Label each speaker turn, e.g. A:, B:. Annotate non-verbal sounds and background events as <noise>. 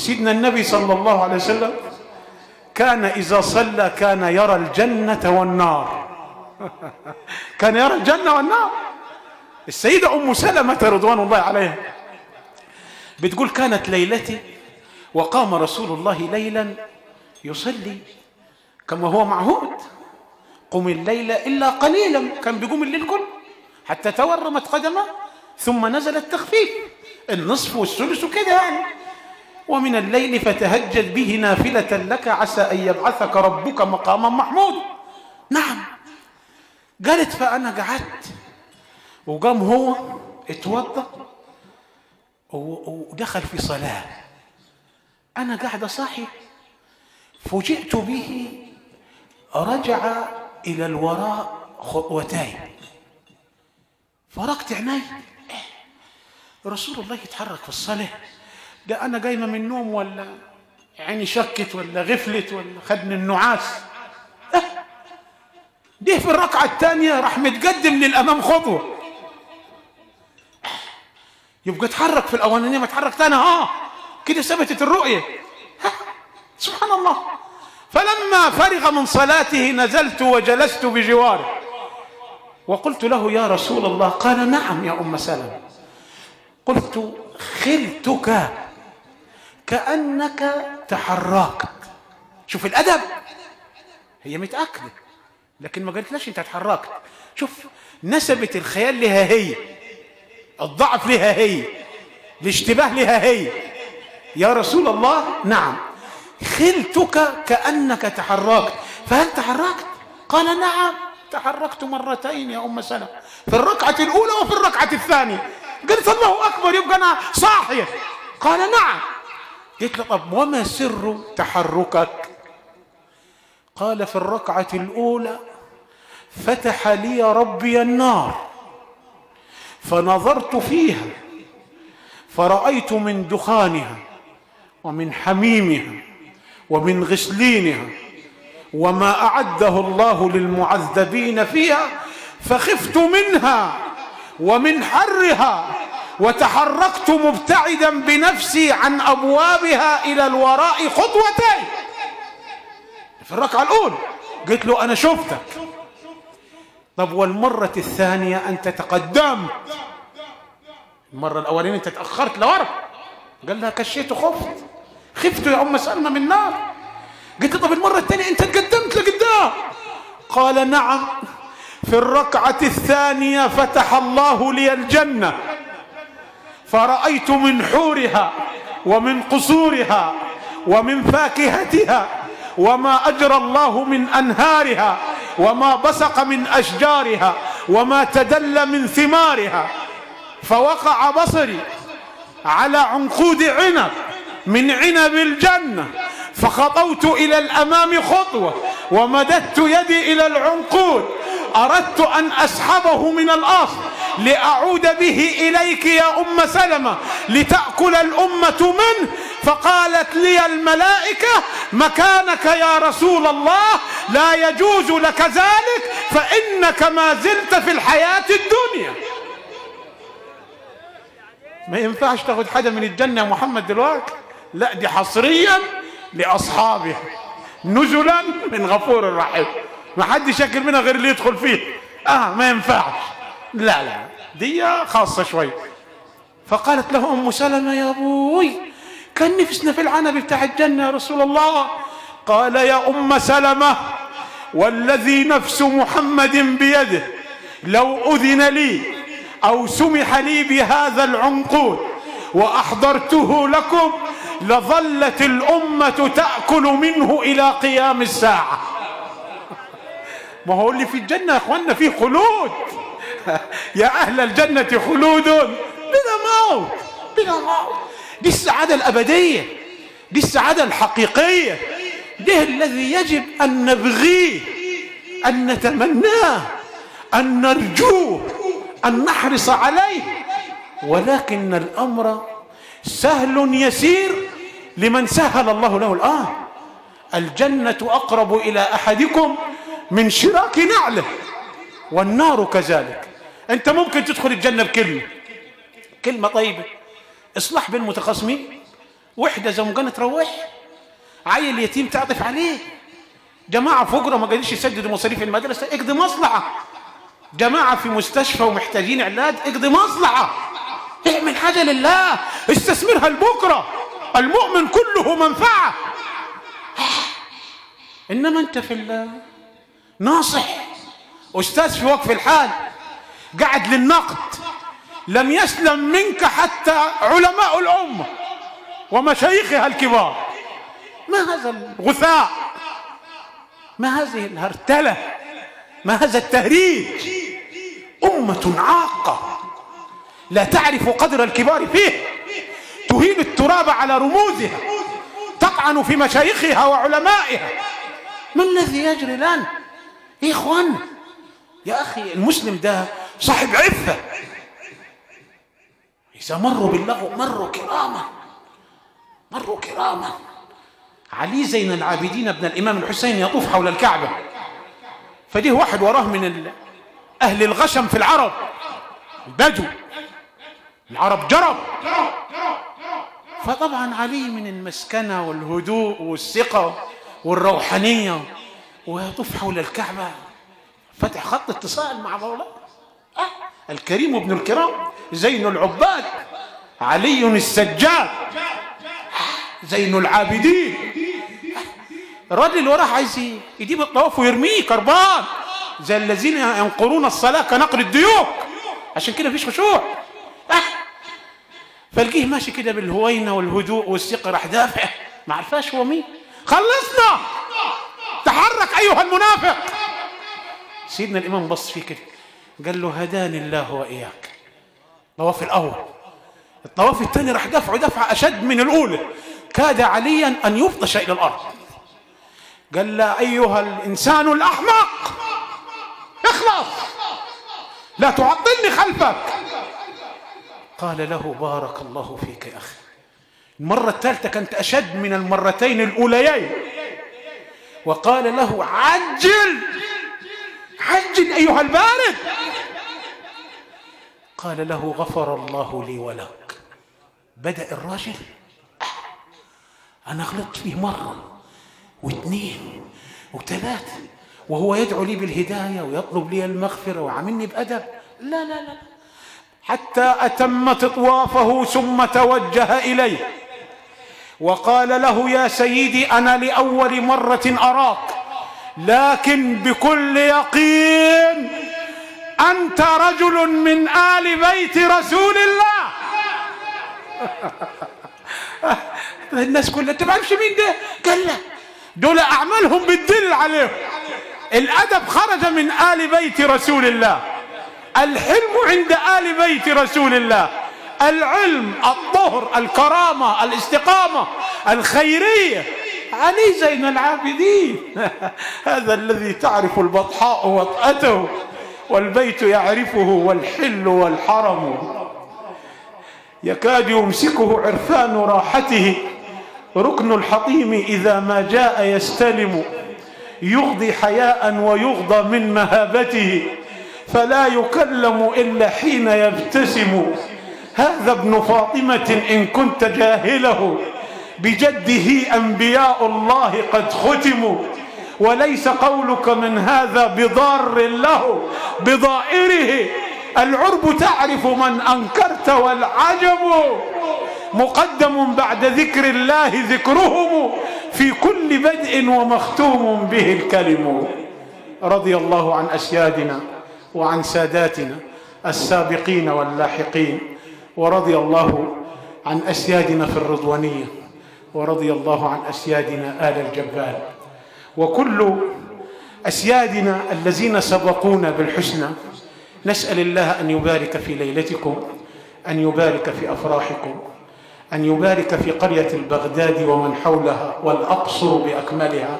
A: سيدنا النبي صلى الله عليه وسلم كان إذا صلى كان يرى الجنة والنار. <laughs> كان يرى الجنة والنار. السيدة أم سلمة رضوان الله عليها بتقول كانت ليلتي وقام رسول الله ليلا يصلي كما هو معهود. قم الليل إلا قليلا كان بيقوم الليل كله حتى تورمت قدمه ثم نزل التخفيف. النصف والثلث كده يعني. ومن الليل فتهجد به نافلة لك عسى أن يبعثك ربك مقاما محمود. نعم. قالت فأنا قعدت وقام هو اتوضأ ودخل في صلاة. أنا قاعدة صاحي فوجئت به رجع إلى الوراء خطوتين. فرقت عيني رسول الله يتحرك في الصلاة. ده أنا قايمة من النوم ولا عيني شكت ولا غفلت ولا خدني النعاس. ده في الركعة الثانية راح متقدم للأمام خطوة يبقى اتحرك في الأولانية ما اتحرك تاني ها كده ثبتت الرؤية. سبحان الله. فلما فرغ من صلاته نزلت وجلست بجواره. وقلت له يا رسول الله قال نعم يا أم سلمة. قلت خلتك كأنك تحركت شوف الأدب. هي متأكدة. لكن ما قالتلاش أنت تحركت شوف نسبت الخيال لها هي. الضعف لها هي. الاشتباه لها هي. يا رسول الله نعم. خلتك كأنك تحركت فهل تحركت قال نعم. تحركت مرتين يا أم سلمة. في الركعة الأولى وفي الركعة الثانية. قلت الله أكبر يبقى أنا صاحية. قال نعم. قلت له طب وما سر تحركك؟ قال في الركعة الأولى فتح لي ربي النار فنظرت فيها فرأيت من دخانها ومن حميمها ومن غسلينها وما أعده الله للمعذبين فيها فخفت منها ومن حرها. وتحركت مبتعدا بنفسي عن أبوابها إلى الوراء خطوتين. في الركعة الأولى قلت له أنا شفتك. طب والمرة الثانية أنت تقدمت. المرة الأولين أنت تأخرت لورا. قال لها كشيت وخفت. خفت يا أم سلمى من النار. قلت طب المرة الثانية أنت تقدمت لقدام. قال نعم. في الركعة الثانية فتح الله لي الجنة. فرأيت من حورها ومن قصورها ومن فاكهتها وما أجرى الله من أنهارها وما بسق من أشجارها وما تدل من ثمارها فوقع بصري على عنقود عنب من عنب الجنة فخطوت إلى الأمام خطوة ومددت يدي إلى العنقود أردت أن أسحبه من الأصل لأعود به إليك يا أم سلمة لتأكل الأمة منه فقالت لي الملائكة مكانك يا رسول الله لا يجوز لك ذلك فإنك ما زلت في الحياة الدنيا. ما ينفعش تاخد حاجة من الجنة يا محمد دلوقتي؟ لا دي حصريا لأصحابها. نزلا من غفور رحيم ما حدش ياكل منها غير اللي يدخل فيه. آه ما ينفعش. لا لا دي خاصة شوي. فقالت له أم سلمة يا أبوي كان نفسنا في العنب بتاع الجنة يا رسول الله. قال يا أم سلمة والذي نفس محمد بيده لو أذن لي أو سمح لي بهذا العنقود وأحضرته لكم لظلت الأمة تأكل منه إلى قيام الساعة. ما هو اللي في الجنة يا أخوانا فيه خلود. <laughs> يا أهل الجنة خلود بلا موت بلا موت. دي السعادة الأبدية دي السعادة الحقيقية. ده الذي يجب أن نبغيه أن نتمناه أن نرجوه أن نحرص عليه. ولكن الأمر سهل يسير لمن سهل الله له الآن. الجنة أقرب إلى أحدكم من شراك نعله والنار كذلك. أنت ممكن تدخل الجنة بكلمة. كلمة طيبة. إصلاح بين متخاصمين. وحدة زمجانة تروح. عيل يتيم تعطف عليه. جماعة فقراء ما قادرين يسددوا مصاريف المدرسة. اقضي مصلحة. جماعة في مستشفى ومحتاجين علاج. اقضي مصلحة. اعمل حاجة لله. استثمرها لبكرة. المؤمن كله منفعة. إنما أنت في الله. ناصح. أستاذ في وقف الحال. قاعد للنقد. لم يسلم منك حتى علماء الأمة ومشايخها الكبار. ما هذا الغثاء؟ ما هذه الهرتلة؟ ما هذا التهريج؟ أمة عاقة. لا تعرف قدر الكبار فيه. تهين التراب على رموزها. تطعن في مشايخها وعلمائها. ما الذي يجري الآن؟ إخوان يا أخي المسلم ده صاحب عفة. إذا مروا باللغو مروا كراما. مروا كراما. علي زين العابدين ابن الإمام الحسين يطوف حول الكعبة. فجه واحد وراه من أهل الغشم في العرب. البدو العرب جرب. فطبعا علي من المسكنة والهدوء والثقة والروحانية ويطوف حول الكعبة. فتح خط اتصال مع مولاه الكريم ابن الكرام زين العباد علي السجاد زين العابدين. الراجل وراه عايز يجيب الطواف ويرميه كربان. زي الذين ينقرون الصلاة كنقر الديوك. عشان كده مفيش خشوع. أه. فلقيه ماشي كده بالهوينة والهدوء والثقة راح دافع. ما عرفاش هو مين. خلصنا. تحرك أيها المنافق. سيدنا الإمام بص فيه كده. قال له هداني الله وإياك. الطواف الأول. الطواف الثاني راح دفعه دفعة أشد من الأولى. كاد عليا أن يفطش إلى الأرض. قال له أيها الإنسان الأحمق. اخلص. لا تعطلني خلفك. قال له بارك الله فيك يا أخي. المرة الثالثة كانت أشد من المرتين الأوليين. وقال له عجل. عجل أيها البارد. قال له غفر الله لي ولك. بدأ الراجل. أنا غلطت فيه مرة واثنين وثلاثة وهو يدعو لي بالهداية ويطلب لي المغفرة وعاملني بأدب. لا لا لا حتى أتم طوافه ثم توجه إليه. وقال له يا سيدي أنا لأول مرة أراك لكن بكل يقين أنت رجل من آل بيت رسول الله. <laughs> الناس كلها أنت ما مين ده؟ قال دول أعمالهم بتدل عليهم. الأدب خرج من آل بيت رسول الله. الحلم عند آل بيت رسول الله. العلم الطهر الكرامة الاستقامة الخيرية. علي زين العابدين. <laughs> هذا الذي تعرف البطحاء وطأته. والبيت يعرفه والحل والحرم. يكاد يمسكه عرفان راحته. ركن الحطيم إذا ما جاء يستلم. يغضي حياء ويغضى من مهابته. فلا يكلم إلا حين يبتسم. هذا ابن فاطمة إن كنت جاهله. بجده أنبياء الله قد ختموا. وليس قولك من هذا بضار له بضائره. العرب تعرف من أنكرت والعجب مقدم بعد ذكر الله ذكرهم في كل بدء ومختوم به الكلم. رضي الله عن أسيادنا وعن ساداتنا السابقين واللاحقين. ورضي الله عن أسيادنا في الرضوانية. ورضي الله عن أسيادنا آل الجبال. وكل أسيادنا الذين سبقونا بالحسنى نسأل الله أن يبارك في ليلتكم أن يبارك في أفراحكم أن يبارك في قرية البغداد ومن حولها والأقصر بأكملها.